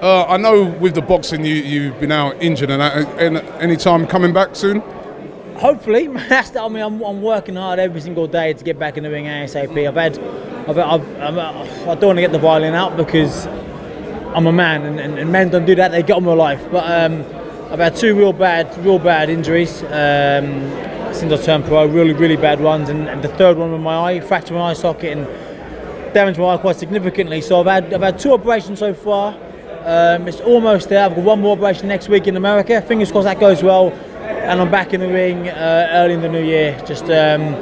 Uh, I know with the boxing you, you've been out injured and, and any time coming back soon? Hopefully, that's the, I mean, I'm, I'm working hard every single day to get back in the ring ASAP. I've had, I've, I've, I'm, I don't want to get the violin out because I'm a man, and, and, and men don't do that. They get on with life. But um, I've had two real bad, real bad injuries um, since I turned pro. Really, really bad ones, and, and the third one with my eye, fractured my eye socket, and damaged my eye quite significantly. So I've had, I've had two operations so far. Um, it's almost there. I've got one more operation next week in America. Fingers crossed that goes well, and I'm back in the ring uh, early in the new year. Just, um,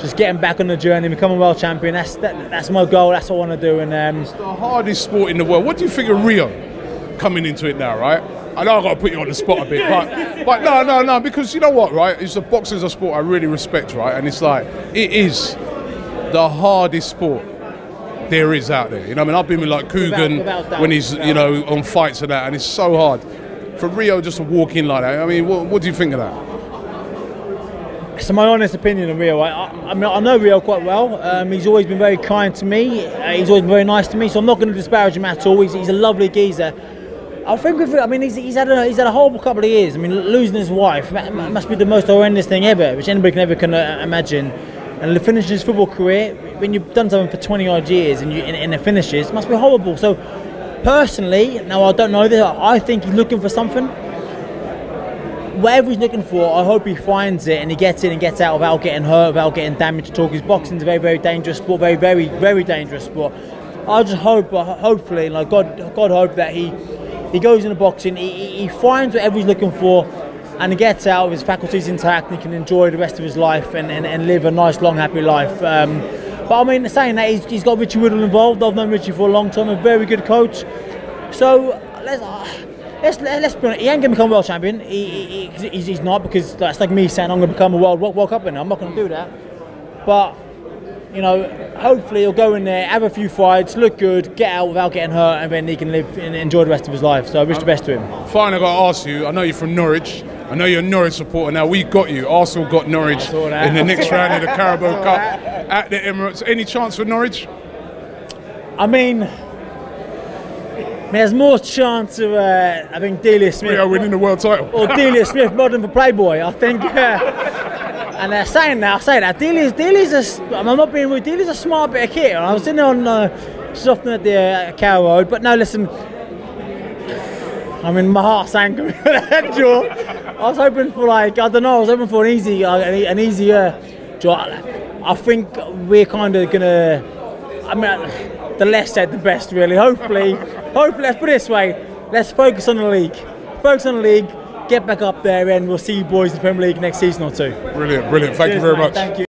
just getting back on the journey, becoming world champion. That's that, that's my goal. That's what I want to do. And um, it's the hardest sport in the world. What do you think of Rio coming into it now, right? I know I've got to put you on the spot a bit, but but no, no, no, because you know what, right? It's the boxing's a sport I really respect, right? And it's like it is the hardest sport there is out there. You know, I mean, I've been with like Kugan without doubt, when he's you know on fights and that, and it's so hard for Rio just to walk in like that. I mean, what, what do you think of that? So my honest opinion of Rio, I, I, I, mean, I know Rio quite well. Um, he's always been very kind to me. Uh, he's always been very nice to me, so I'm not going to disparage him at all. He's, he's a lovely geezer. I think with, I mean, he's, he's, had a, he's had a horrible couple of years. I mean, losing his wife must be the most horrendous thing ever, which anybody can ever can uh, imagine. And to finish his football career, when you've done something for 20 odd years and, you, and, and it finishes, must be horrible. So, personally, now I don't know this, I think he's looking for something whatever he's looking for, I hope he finds it and he gets in and gets out without getting hurt, without getting damaged at all. Because boxing's a very, very dangerous sport, very, very, very dangerous sport. I just hope, uh, hopefully, like God, God hope that he he goes into boxing, he, he finds whatever he's looking for, and he gets out, his faculties intact, and he can enjoy the rest of his life and, and, and live a nice, long, happy life. Um, but I mean, saying that, he's, he's got Richie Woodhall involved. I've known Richie for a long time, a very good coach. So let's. Uh, let's let's be honest, he ain't gonna become world champion. He, he, he's, he's not because that's like me saying I'm gonna become a world World Cup winner. I'm not gonna do that. But you know, hopefully he'll go in there, have a few fights, look good, get out without getting hurt, and then he can live and enjoy the rest of his life. So I wish the best to him. Finally, I got to ask you. I know you're from Norwich. I know you're a Norwich supporter. Now we got you. Arsenal got Norwich in the next round of the Carabao Cup at the Emirates. Any chance for Norwich? I mean. There's more chance of, uh, I think, Delia Smith. We are winning the world title. Or Delia Smith modern for Playboy. I think. Uh, and they're saying that, I say that. Delia's, Delia's a, I'm not being rude, Delia's a smart bit of kit. I was sitting on, uh, she's often at the uh, Carrow Road. But no, listen, I mean, my heart's angry with that draw. I was hoping for, like, I don't know, I was hoping for an easy, uh, an easier draw. I think we're kind of going to, I mean, the less said, the best, really. Hopefully. Hopefully, let's put it this way: let's focus on the league. Focus on the league. Get back up there, and we'll see you boys in the Premier League next season or two. Brilliant, brilliant. Thank Cheers, you very much. Thank you.